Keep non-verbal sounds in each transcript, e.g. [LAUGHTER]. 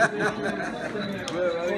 [LAUGHS] Nigel. That's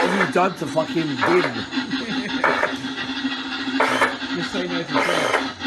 What have you done to fucking him? [LAUGHS] Just say no to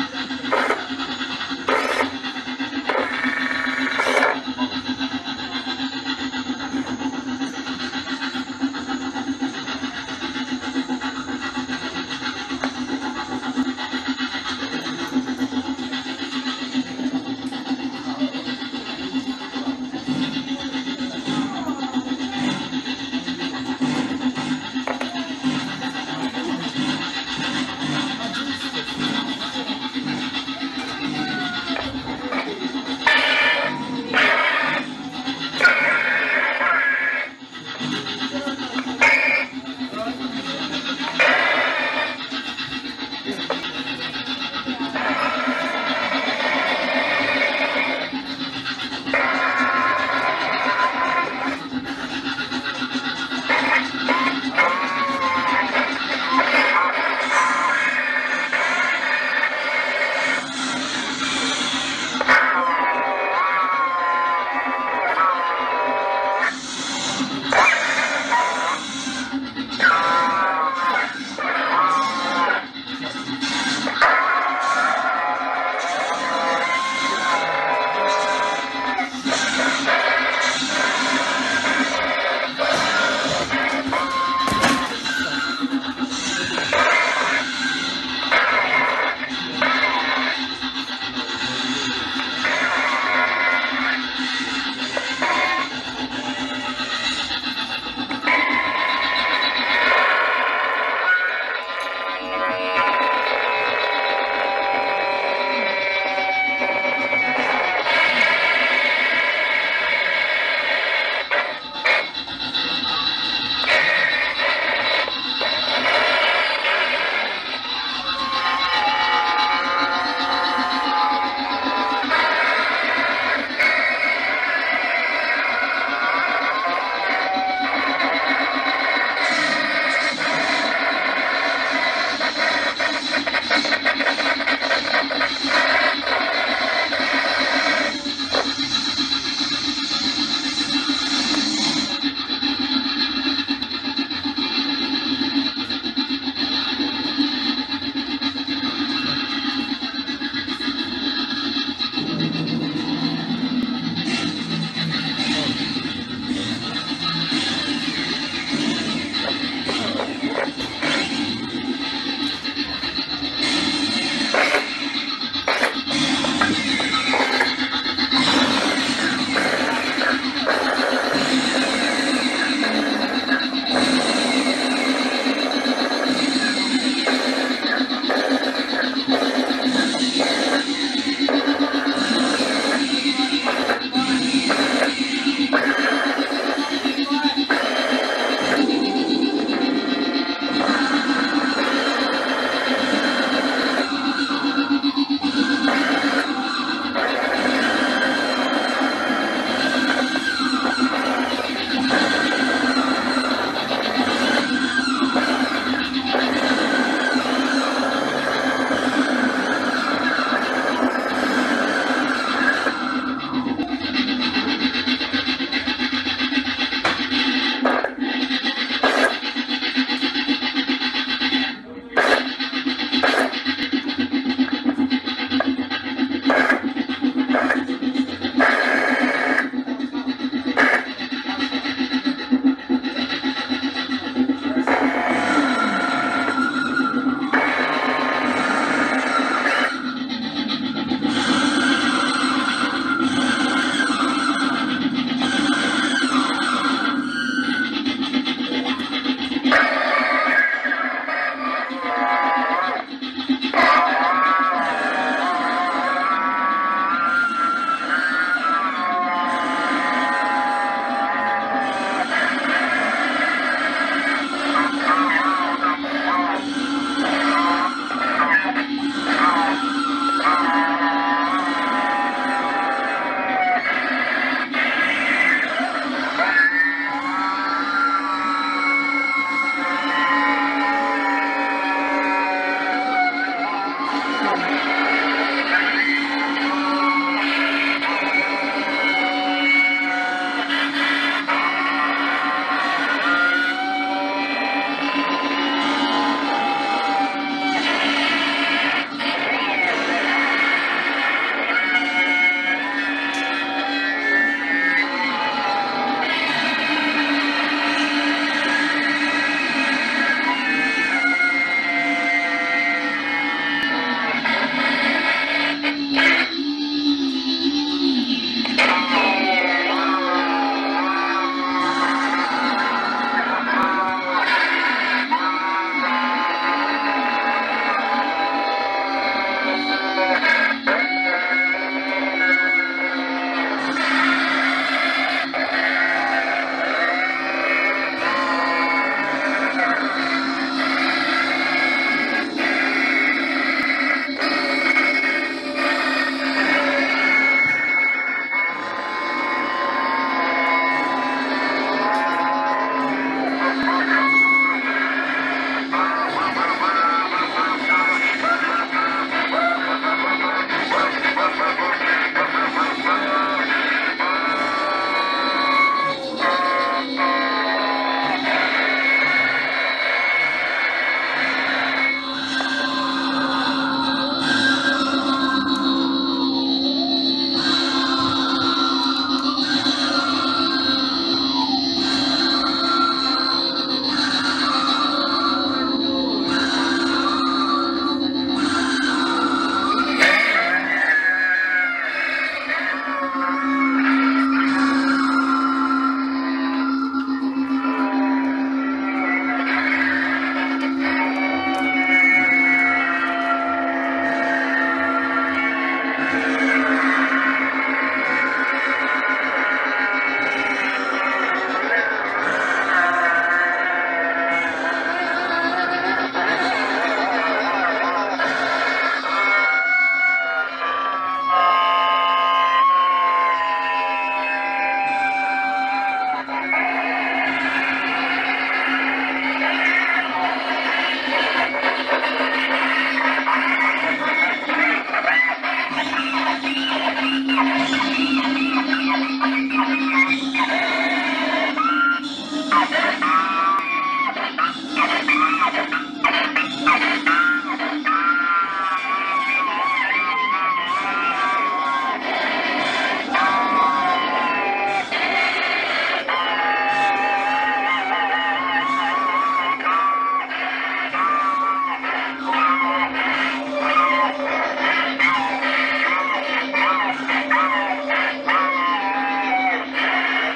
Just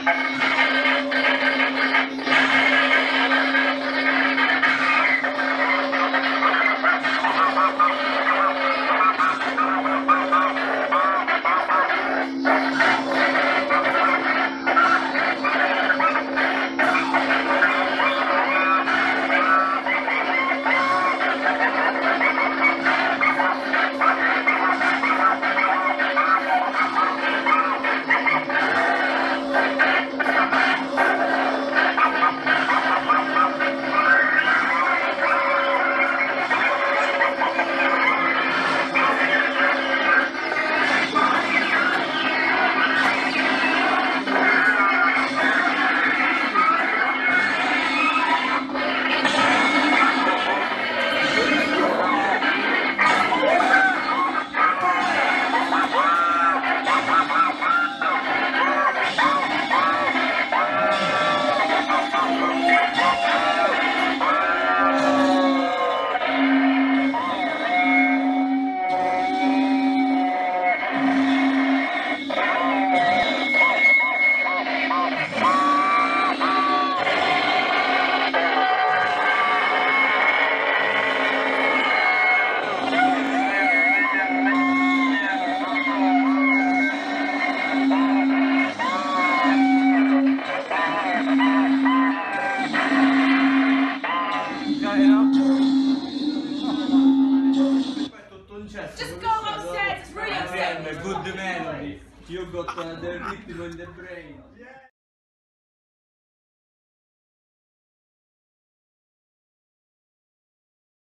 Thank you.